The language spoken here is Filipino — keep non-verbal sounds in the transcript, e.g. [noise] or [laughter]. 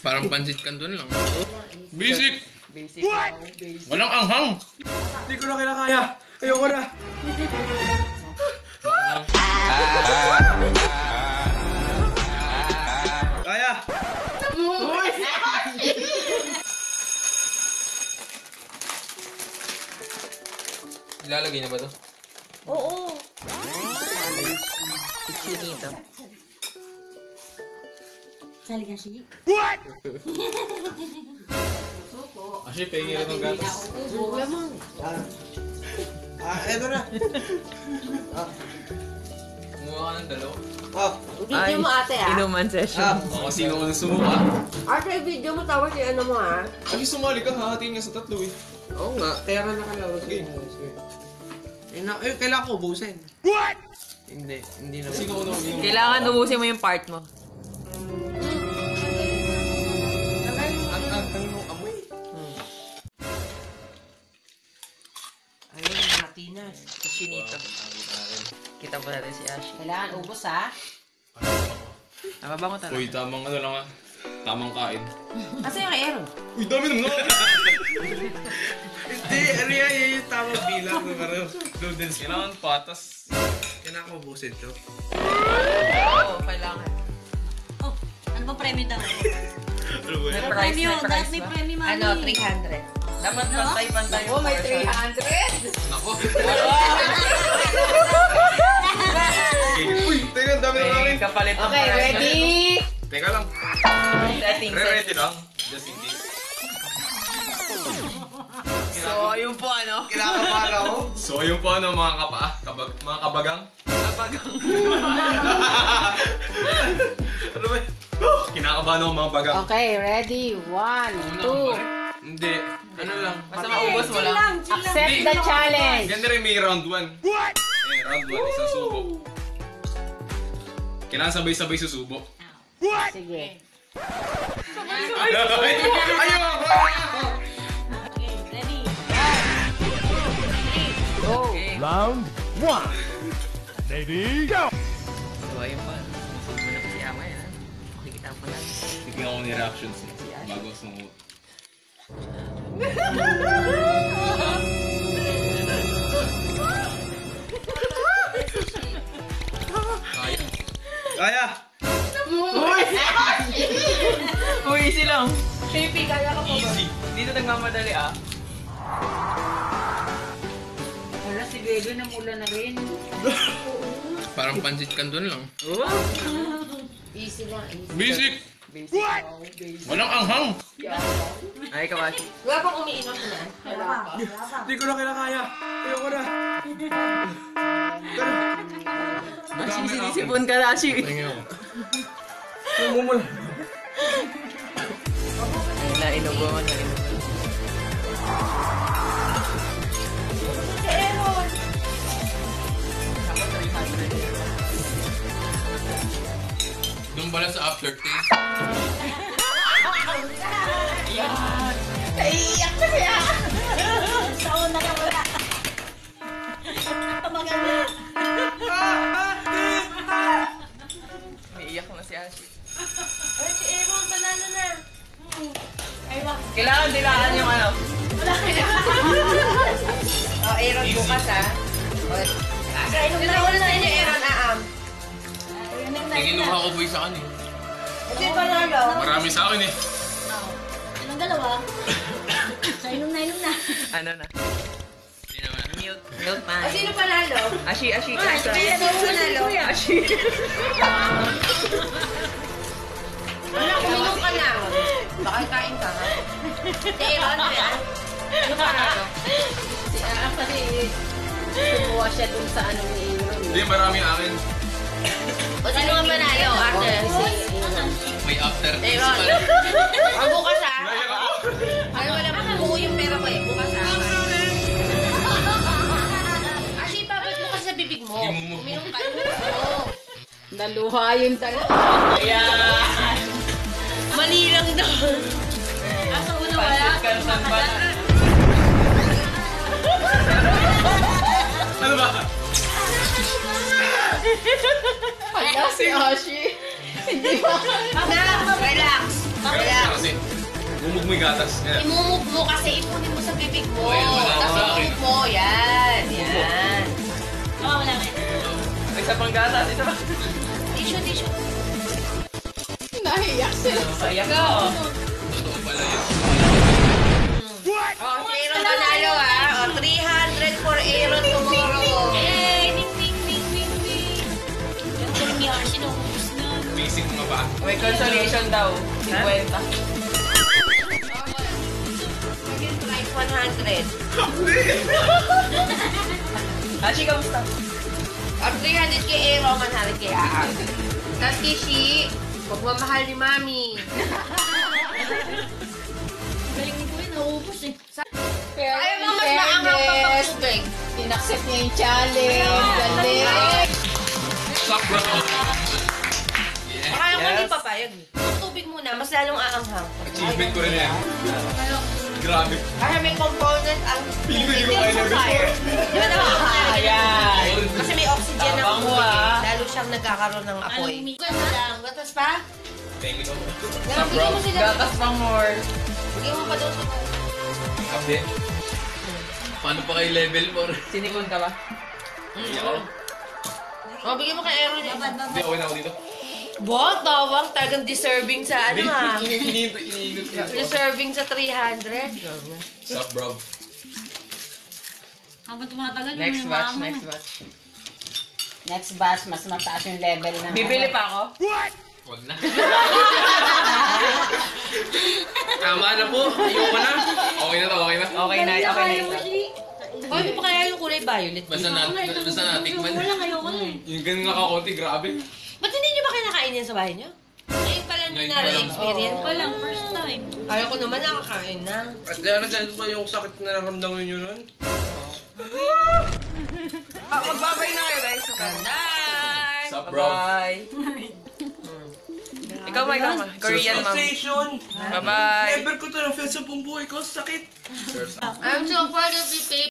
Parang pansit canton lang. Basic! Basic lang. Basic. Walang anghang! Hindi ko na kinakaya. Ayoko na. Kaya. Ilalagay na ba to? Oo. Chinito. Sali ka siya. Kasi pahingi rin ng gatas. Ah, eto na. Kumuha ka ng dalaw. Ah, Video mo ate ah. Inuman session. ah. Ako sino ko sumuka. Ate, video mo tapos yung ano mo ah. Kasi sumali ka, hahatiin niya sa tatlo eh. Oo nga, kaya nga nakalaro. Sige. Eh, na, eh, kailangan ko ubusin. What? Hindi, hindi na. Sino ko uminom? Kailangan ubusin mo yung part mo. Chinito. Kita po natin si Ashi. Kailangan ubos ah. Nababango talaga. Uy, tamang ano lang ah. Tamang kain. Kasi yung aero. Uy, dami naman! [laughs] Hindi, ano yan, yan yung tamang bilang ng ano. Noodles, kailangan patas. Kailangan ko ubusin to. Oo, kailangan. Oh, ano ba premyo daw? Ano ba May yan? price, may price dapat may ba? premyo mami. Ano, 300. Dapat pantay-pantay Oh, may portion. 300? Okay, ready? Teka lang. Setting, Re-ready lang. Just in case. So, yun po ano. Kinakabahan ako. So, ayun po ano mga kapa, kabag, mga kabagang. Nabagang. [laughs] Ano ba? Kinakabahan ako mga bagang. Okay, ready? One, two. Hindi. Ano lang. Basta maubos mo lang. Accept the challenge. Ganda rin may round 1. What? Eh, round 1, isang subo. Kailangan sabay-sabay susubo. Sige. Ayun! Okay, ready? Okay. Round one. Ready, go! So, ayun pa. Susubo na po si Ama yan. Makikita po natin. Tignan ko ni reactions niya bago sumuot. [laughs] easy lang. Baby, kaya ka Easy. Dito nagmamadali ah. Wala si Bebe na mula na rin. [laughs] Parang pansit canton lang. Easy lang, easy. Basic! Basic. Walang anghang! Ay, kawashi. Wala pang umiinom na. Wala pa. Hindi ko na kinakaya. Ayoko na. Ashi, sinisipon ka na, Ashi. Tingnan ko. Namumula. Na, inubo mo na, inubo. Doon pala sa aftertaste. Naiiyak na siya! Sa una ka wala. Tumagal na. Kaya nung nauna na ni Aaron, aam. Naginuha ko boy sa akin eh. Kasi panalo. Marami sa akin eh. Ilang dalawa? [coughs] Sa inom na inom na. Ano na? Hindi naman. Mute. Mute Ah, man. sino panalo? Ashi, Ashi, Ah, Kuya, sino panalo? Ashi. Wala, kuminom ka na. Baka kain ka, ha? [laughs] Si Aaron, ha? Sino panalo? Si Aaron kasi kumuha siya dun sa ano ni Aaron. Hindi, marami akin. O sino ang panalo? After si Aaron. May aftertaste Aaron. pala. Ang bukas, ha? Ako. Ay, wala pa buo yung pera ko eh. Bukas, ha? Kasi babad mo kasi sa bibig mo. Uminom ka. Naluha yun talaga. Ayan. Mali lang daw. Asa una wala? Pansit canton ba? Si Ashi. Hindi ba? Na, relax. Imumog mo yung gatas. Yan. Imumog mo kasi ipunin mo sa bibig mo. Oh, yan, wala Tapos sa akin. imumog mo. Yan. Yan. Oo, wala na. Isa pang gatas, isa pang... Tissue, tissue. Nahiyak sila. Sayang ka. Totoo pala yun. Mga? May consolation daw. 50. Second prize 100. Hachi, kamusta? Ang 300 kay Aaron, 100 kay Aaron. Tapos kay Shi, magmamahal ni Mami. Galing ni Kuya, naubos eh. Ayaw mo mas maangang papakubig. Inaccept niya yung challenge. Galing. Suck bro! Ako hindi papayag. Ang tubig muna, mas lalong aanghang. Achievement ko rin yan. Grabe. Kasi may component ang Feeling ko hindi ko kaya level Di ba naman? Ayan. Kasi may oxygen ng mo, tubig. eh. ah. Lalo siyang nagkakaroon ng apoy. Ganda lang. Gatas pa? Thank you. Yan, bigyan mo sila. Gatas pang more. Bigyan mo pa daw sila. Kape. Paano pa kayo level 4? Sinikon ka ba? Hindi ako. Oh, bigyan mo kay Aaron. eh. Hindi, okay na ako dito. Bot, bawang talagang deserving sa ano ha. Iniinto ko. Deserving sa 300. Suck bro. Habang tumatagal, Next yung batch, mama. next batch. Next batch, mas mataas yung level ng... Bibili pa ako? Huwag na. [laughs] Tama na po. Ayoko na. Okay na to, okay na. Okay na, okay na. Hoy, pa kaya yung kulay violet? Basta na, basta natikman. Wala, ayoko na eh. Yung ganun nga kakunti, grabe. Ba kinakain yan sa bahay niyo? Ngayon pala niyo Ngayon na pa lang. experience. Wala, first time. Ayaw ko naman nakakain na. At kaya na ba yung sakit na naramdaman nyo nun? Ah, magbabay na kayo guys. Nice! Sup bro? Bye. Ikaw ma, ikaw ma. Korean ma'am. Sensation! Bye-bye. Never ko to na-feel sa buong buhay ko. Sakit! I'm so proud of you, babe.